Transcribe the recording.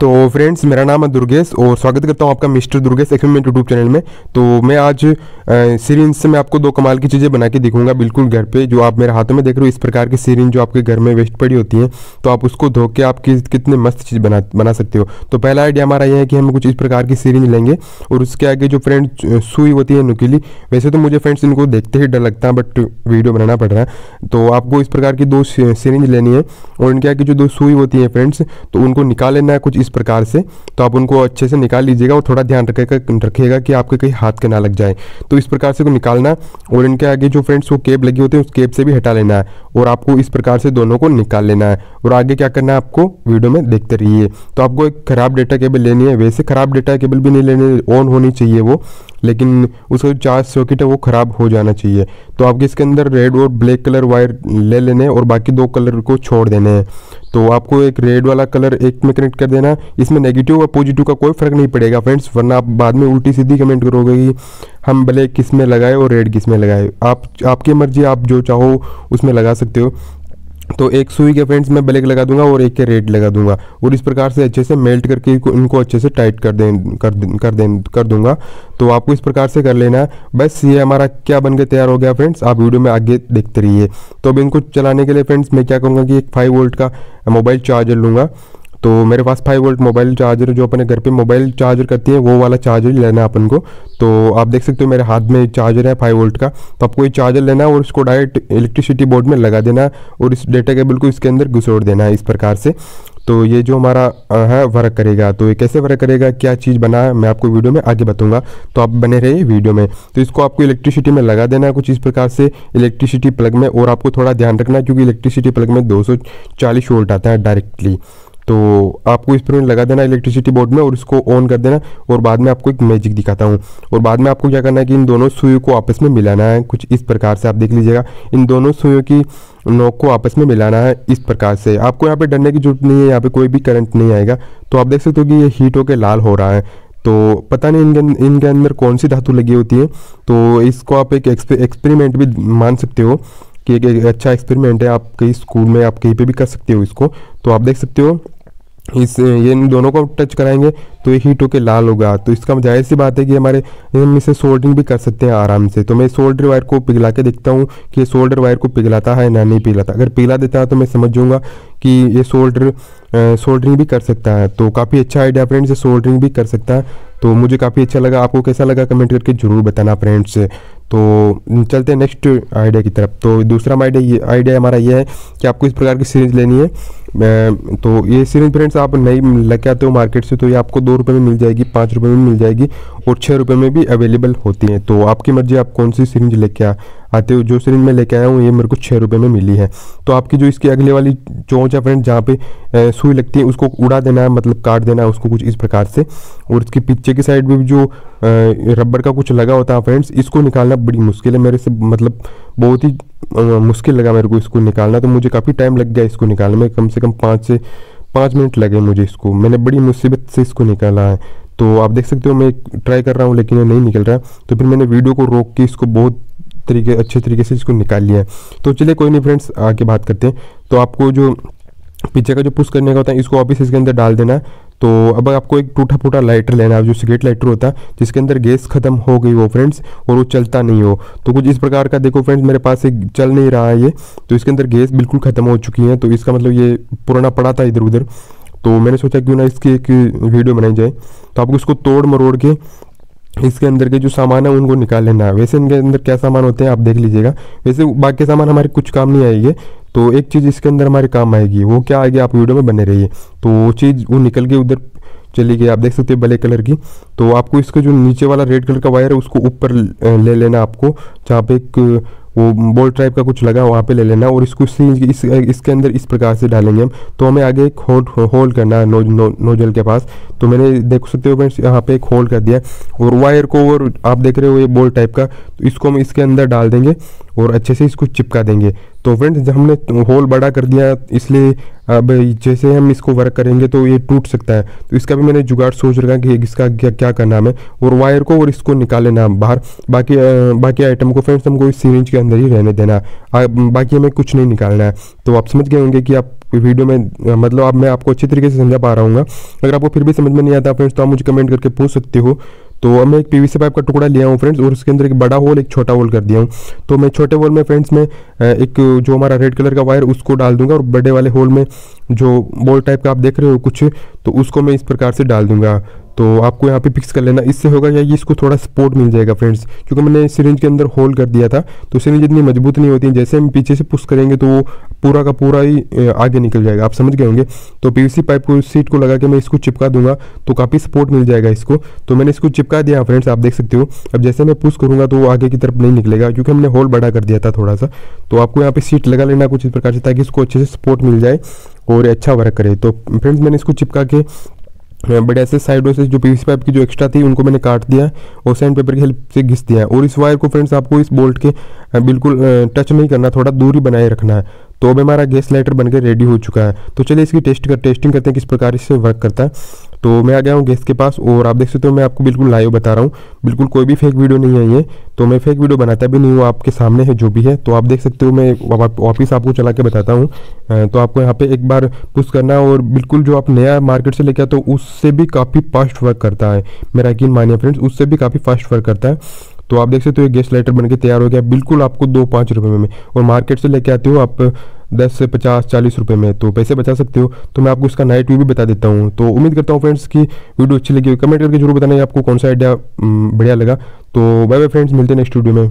तो फ्रेंड्स मेरा नाम है दुर्गेश और स्वागत करता हूँ आपका mister Durgesh experiment YouTube channel में। तो मैं आज सीरिंज से मैं आपको दो कमाल की चीज़ें बना के दिखूँगा बिल्कुल घर पे, जो आप मेरे हाथों में देख रहे हो। इस प्रकार की सीरिंज जो आपके घर में वेस्ट पड़ी होती हैं तो आप उसको धो के आप कितने मस्त चीज़ बना बना सकते हो। तो पहला आइडिया हमारा यह है कि हम कुछ इस प्रकार की सीरिंज लेंगे और उसके आगे जो फ्रेंड सुई होती है नुकीली, वैसे तो मुझे फ्रेंड्स इनको देखते ही डर लगता है बट वीडियो बनाना पड़ रहा है। तो आपको इस प्रकार की दो सीरिंज लेनी है और इनके आगे जो दो सुई होती है फ्रेंड्स तो उनको निकाल लेना है, कुछ इस प्रकार से तो आप उनको अच्छे से निकाल लीजिएगा और थोड़ा ध्यान रखेगा रखिएगा कि आपके कहीं हाथ के ना लग जाए। तो इस प्रकार से को निकालना और इनके आगे जो फ्रेंड्स, वो केब लगी होती है, उस केब से भी हटा लेना है और आपको इस प्रकार से दोनों को निकाल लेना है। और आगे क्या करना है, आपको वीडियो में देखते रहिए। तो आपको एक ख़राब डेटा केबल लेनी है, वैसे ख़राब डेटा केबल भी नहीं लेनी, ऑन होनी चाहिए वो, लेकिन उसका जो चार्ज सर्किट है, वो ख़राब हो जाना चाहिए। तो आपके इसके अंदर रेड और ब्लैक कलर वायर ले लेने और बाकी दो कलर को छोड़ देने हैं। तो आपको एक रेड वाला कलर एक में कनेक्ट कर देना। इसमें नेगेटिव और पॉजिटिव का कोई फ़र्क नहीं पड़ेगा फ्रेंड्स वरना आप बाद में उल्टी सीधी कमेंट करोगे कि हम ब्लैक किसमें लगाए और रेड किसमें लगाए। आप, आपकी मर्ज़ी, आप जो चाहो उसमें लगा सकते हो। तो एक सुई के फ्रेंड्स मैं ब्लैक लगा दूँगा और एक के रेड लगा दूँगा। और इस प्रकार से अच्छे से मेल्ट करके इनको अच्छे से टाइट कर दें कर दें कर दें, कर दूँगा। तो आपको इस प्रकार से कर लेना है। बस ये हमारा क्या बन के तैयार हो गया फ्रेंड्स आप वीडियो में आगे देखते रहिए। तो अब इनको चलाने के लिए फ्रेंड्स मैं क्या कहूँगा कि एक फाइव वोल्ट का मोबाइल चार्जर लूँगा। तो मेरे पास फाइव वोल्ट मोबाइल चार्जर जो अपने घर पे मोबाइल चार्जर करती है, वो वाला चार्जर लेना है अपन को। तो आप देख सकते हो मेरे हाथ में चार्जर है फाइव वोल्ट का। तो आपको ये चार्जर लेना है और उसको डायरेक्ट इलेक्ट्रिसिटी बोर्ड में लगा देना और इस डेटा केबल को इसके अंदर घुसोड़ देना है इस प्रकार से। तो ये जो हमारा है, वर्क करेगा तो ये कैसे वर्क करेगा, क्या चीज़ बना है, मैं आपको वीडियो में आगे बताऊँगा। तो आप बने रहिए वीडियो में। तो इसको आपको इलेक्ट्रिसिटी में लगा देना है कुछ इस प्रकार से इलेक्ट्रिसिटी प्लग में। और आपको थोड़ा ध्यान रखना है, क्योंकि इलेक्ट्रिसिटी प्लग में दो सौ चालीस वोल्ट आता है डायरेक्टली तो आपको इस पर लगा देना इलेक्ट्रिसिटी बोर्ड में और इसको ऑन कर देना और बाद में आपको एक मैजिक दिखाता हूँ। और बाद में आपको क्या करना है कि इन दोनों सुइयों को आपस में मिलाना है। कुछ इस प्रकार से आप देख लीजिएगा। इन दोनों सुइयों की नोक को आपस में मिलाना है इस प्रकार से। आपको यहाँ पे डरने की ज़रूरत नहीं है, यहाँ पे कोई भी करंट नहीं आएगा। तो आप देख सकते हो कि ये हीट होकर लाल हो रहा है। तो पता नहीं इनके इनके अंदर कौन सी धातु लगी होती है। तो इसको आप एक एक्सपेरिमेंट भी मान सकते हो कि एक अच्छा एक्सपेरिमेंट है। आप कहीं स्कूल में, आप कहीं पे भी कर सकते हो इसको। तो आप देख सकते हो इस, ये इन दोनों को टच कराएँगे तो ये हीट होकर लाल होगा। तो इसका ज़ाहिर सी बात है कि हमारे, हम इसे सोल्डरिंग भी कर सकते हैं आराम से। तो मैं सोल्डर वायर को पिघला के देखता हूँ कि ये सोल्डर वायर को पिघलाता है ना नहीं पिघलाता। अगर पिघला देता है तो मैं समझ जाऊँगा कि ये सोल्डर सोल्डरिंग भी कर सकता है। तो काफ़ी अच्छा आइडिया फ्रेंड्स ये सोल्डरिंग भी कर सकता है। तो मुझे काफ़ी अच्छा लगा। आपको कैसा लगा कमेंट करके ज़रूर बताना फ्रेंड्स तो चलते हैं नेक्स्ट आइडिया की तरफ़। तो दूसरा आइडिया ये आइडिया हमारा ये है कि आपको इस प्रकार की सीरीज़ लेनी है। तो ये सीरीज़ फ्रेंड्स आप नई लेके आते हो मार्केट से तो ये आपको दो रुपये में मिल जाएगी, पाँच रुपये में मिल जाएगी और छः रुपये में भी अवेलेबल होती हैं। तो आपकी मर्ज़ी, आप कौन सी सीरीज़ लेके आ, आते हो? जो सीरीज़ मैं लेके आया हूँ, ये मेरे को छः रुपये में मिली है। तो आपकी जो इसकी अगले वाली चोंच है फ्रेंड जहाँ पे सुई लगती है, उसको उड़ा देना है मतलब काट देना है, उसको कुछ इस प्रकार से। और इसके पीछे की साइड में भी जो रबड़ का कुछ लगा होता है फ्रेंड्स इसको निकालना बड़ी मुश्किल है। मेरे से मतलब बहुत ही मुश्किल लगा मेरे को इसको निकालना तो मुझे काफ़ी टाइम लग गया इसको निकालने में। कम से कम पाँच से पाँच मिनट लगे मुझे इसको। मैंने बड़ी मुसीबत से इसको निकाला है। तो आप देख सकते हो मैं ट्राई कर रहा हूँ, लेकिन ये नहीं निकल रहा। तो फिर मैंने वीडियो को रोक के इसको बहुत तरीके, अच्छे तरीके से इसको निकाल लिया है। तो चलिए कोई नहीं फ्रेंड्स आके बात करते हैं। तो आपको जो पीछे का जो पुश करने का होता है, इसको वापस इसके अंदर डाल देना है। तो अब आपको एक टूटा फूटा लाइटर लेना है, जो सिगरेट लाइटर होता है, जिसके अंदर गैस खत्म हो गई हो फ्रेंड्स, और वो चलता नहीं हो। तो कुछ इस प्रकार का देखो फ्रेंड्स, मेरे पास एक चल नहीं रहा है ये तो इसके अंदर गैस बिल्कुल ख़त्म हो चुकी है तो इसका मतलब ये पुराना पड़ा था इधर उधर। तो मैंने सोचा क्यों ना इसकी एक वीडियो बनाई जाए। तो आपको इसको तोड़ मरोड़ के, इसके अंदर के जो सामान है, उनको निकाल लेना है। वैसे इनके अंदर क्या सामान होते हैं, आप देख लीजिएगा। वैसे बाकी सामान हमारे कुछ काम नहीं आएगी तो एक चीज़ इसके अंदर हमारे काम आएगी वो क्या आएगी आप वीडियो में बने रहिए। तो वो चीज़ वो निकल के उधर चली गई आप देख सकते हैं ब्लैक कलर की। तो आपको इसका जो नीचे वाला रेड कलर का वायर है उसको ऊपर ले लेना आपको जहाँ पे एक वो बोल टाइप का कुछ लगा वहाँ पे ले लेना और इसको इस इसके अंदर इस प्रकार से डालेंगे हम। तो हमें आगे एक होल्ड होल्ड करना है नो, नो, नोजल के पास। तो मैंने देख सकते हो फ्रेंड्स यहाँ पे एक होल्ड कर दिया और वायर को और आप देख रहे हो ये बोल टाइप का तो इसको हम इसके अंदर डाल देंगे। और अच्छे से इसको चिपका देंगे। तो फ्रेंड्स जब हमने होल बड़ा कर दिया, इसलिए अब जैसे हम इसको वर्क करेंगे तो ये टूट सकता है। तो इसका भी मैंने जुगाड़ सोच रखा कि इसका क्या क्या करना है और वायर को और इसको निकाल लेना बाहर। बाकी बाकी आइटम को फ्रेंड्स हमको इस सीरेंज के अंदर ही रहने देना। बाकी हमें कुछ नहीं निकालना है। तो आप समझ गए होंगे कि आप वीडियो में मतलब अब मैं आपको अच्छी तरीके से समझा पा रहा हूँ अगर आपको फिर भी समझ में नहीं आता फ्रेंड्स तो आप मुझे कमेंट करके पूछ सकते हो। तो अब मैं एक पीवीसी पाइप का टुकड़ा लिया हूँ फ्रेंड्स और उसके अंदर एक बड़ा होल एक छोटा होल कर दिया हूँ। तो मैं छोटे होल में फ्रेंड्स में एक जो हमारा रेड कलर का वायर उसको डाल दूँगा और बड़े वाले होल में जो बोल टाइप का आप देख रहे हो कुछ तो उसको मैं इस प्रकार से डाल दूँगा। तो आपको यहाँ पे फिक्स कर लेना। इससे होगा या ये इसको थोड़ा सपोर्ट मिल जाएगा फ्रेंड्स क्योंकि मैंने सिरिंज के अंदर होल कर दिया था तो सिरिंज इतनी मज़बूत नहीं होती। जैसे हम पीछे से पुश करेंगे तो वो पूरा का पूरा ही आगे निकल जाएगा। आप समझ गए होंगे? तो पीवीसी पाइप को सीट को लगा के मैं इसको चिपका दूँगा तो काफ़ी सपोर्ट मिल जाएगा इसको। तो मैंने इसको चिपका दिया फ्रेंड्स आप देख सकते हो। अब जैसे मैं पुश करूँगा तो वो आगे की तरफ़ नहीं निकलेगा, क्योंकि हमने होल बड़ा कर दिया था थोड़ा सा। तो आपको यहाँ पे सीट लगा लेना कुछ इस प्रकार से, ताकि इसको अच्छे से सपोर्ट मिल जाए और अच्छा वर्क करे। तो फ्रेंड्स मैंने इसको चिपका के बट ऐसे साइडों से जो पीवीसी पाइप की जो एक्स्ट्रा थी, उनको मैंने काट दिया और सैंड पेपर की हेल्प से घिस दिया और इस वायर को फ्रेंड्स आपको इस बोल्ट के बिल्कुल टच नहीं करना, थोड़ा दूरी बनाए रखना है। तो अब हमारा गैस लाइटर बनकर रेडी हो चुका है। तो चलिए इसकी टेस्ट कर टेस्टिंग करते हैं किस प्रकार इससे वर्क करता है। तो मैं आ गया हूँ गैस के पास और आप देख सकते हो मैं आपको बिल्कुल लाइव बता रहा हूँ। बिल्कुल कोई भी फेक वीडियो नहीं है ये। तो मैं फेक वीडियो बनाता भी नहीं हूँ, आपके सामने है जो भी है। तो आप देख सकते हो मैं वापिस आपको चला के बताता हूँ। तो आपको यहाँ पे एक बार पुश करना और बिल्कुल जो आप नया मार्केट से लेके आते हो, उससे भी काफ़ी फास्ट वर्क करता है। मेरा यकीन मानिए फ्रेंड्स उससे भी काफ़ी फास्ट वर्क करता है। तो आप देख सकते हो, ये गेस्ट लाइटर बन के तैयार हो गया। बिल्कुल आपको दो पाँच रुपये में और मार्केट से लेके आते हो आप दस से पचास, चालीस रुपये में। तो पैसे बचा सकते हो। तो मैं आपको इसका नाइट व्यू भी बता देता हूँ। तो उम्मीद करता हूँ फ्रेंड्स की वीडियो अच्छी लगी कमेंट करके ज़रूर बताना आपको कौन सा आइडिया बढ़िया लगा। तो बाय बाय फ्रेंड्स मिलते हैं नेक्स्ट वीडियो में।